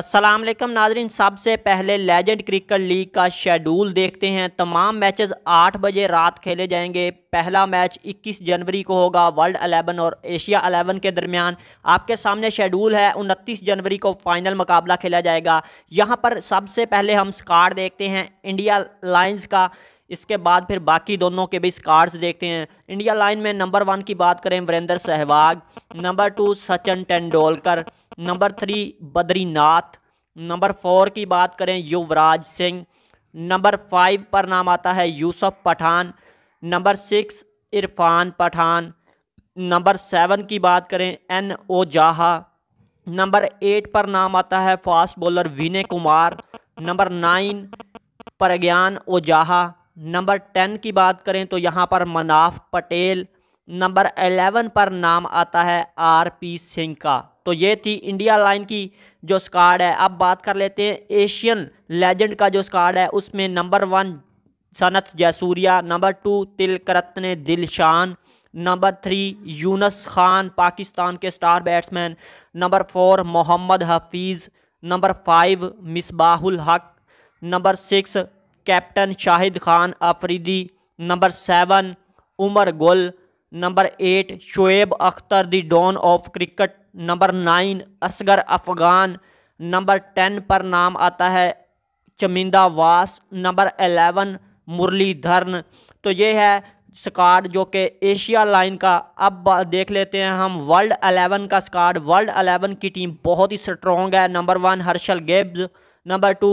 असलम नाजरीन, सबसे पहले लेजेंड क्रिकेट लीग का शेड्यूल देखते हैं। तमाम मैचेस आठ बजे रात खेले जाएँगे। पहला मैच 21 जनवरी को होगा वर्ल्ड 11 और एशिया 11 के दरमियान। आपके सामने शेड्यूल है, उनतीस जनवरी को फाइनल मुकाबला खेला जाएगा। यहाँ पर सबसे पहले हम स्कार्ड देखते हैं, इंडिया लाइन्स का। इसके बाद फिर बाकी दोनों के भी स्कार्ड्स देखते हैं। इंडिया लाइन में नंबर वन की बात करें, Virender Sehwag, number two Sachin Tendulkar. Number three, Badrinath. Number four की बात करें, युवराज सिंह। नंबर फाइव पर नाम आता है Yusuf Pathan. Number six, Irfan Pathan. Number seven की बात करें, एन ओ जाहा नंबर एट पर नाम आता है fast bowler Vinay Kumar. Number nine, Pragyan Ojha. Number ten की बात करें तो यहाँ पर मनाफ पटेल। नंबर एलेवन पर नाम आता है आर पी सिंह का। तो ये थी इंडिया लाइन की जो स्कार्ड है। अब बात कर लेते हैं एशियन लेजेंड का जो स्कार्ड है, उसमें number one Sanath Jayasuriya number two Tillakaratne Dilshan number three Younis Khan, Pakistan के star batsman number four Mohammad Hafeez number five Misbahul Haq number six captain Shahid Khan Afridi number seven Umar Gul number eight, Shoaib Akhtar the don of cricket. Number nine, Asghar Afghan. Number ten पर नाम आता है चमिंदा वास। Number eleven Muralitharan. तो ये है squad जो कि एशिया लाइन का। अब देख लेते हैं हम वर्ल्ड अलेवन का स्काड वर्ल्ड अलेवन की टीम बहुत ही स्ट्रॉन्ग है। Number one Herschelle Gibbs number two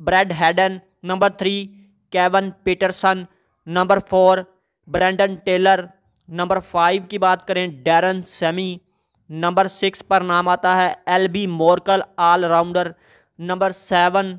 Brad Haddin number three Kevin Pietersen number four Brendan Taylor number five की बात करें, डैरन सेमी। नंबर सिक्स पर नाम आता है L B Morkel, allrounder. Number seven,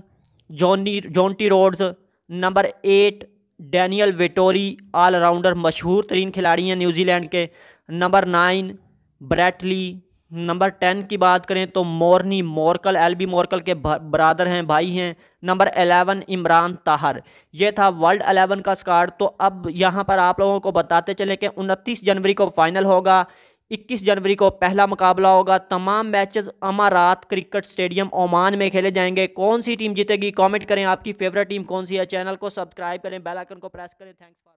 Johnny, Jonty Rhodes. Number eight, Daniel Vettori, allrounder. मशहूर तरीन खिलाड़ी हैं न्यूजीलैंड के। Number nine Brett Lee number ten की बात करें तो Morne Morkel, L B Morkel के बरदर हैं, भाई हैं। Number eleven Imran Tahir. ये था वर्ल्ड एलेवन का स्कार्ड। तो अब यहाँ पर आप लोगों को बताते चले कि उनतीस जनवरी को फाइनल होगा 21 जनवरी को पहला मुकाबला होगा। तमाम मैचेस अमारात क्रिकेट स्टेडियम ओमान में खेले जाएँगे। कौन सी टीम जीतेगी? कमेंट करें आपकी फेवरेट टीम कौन सी है? चैनल को सब्सक्राइब करें, बेल आइकन को प्रेस करें। Thanks for